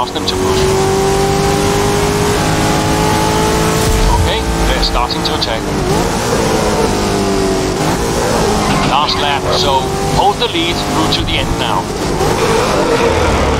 Ask them to push. Okay, they're starting to attack. Last lap, so hold the lead through to the end now.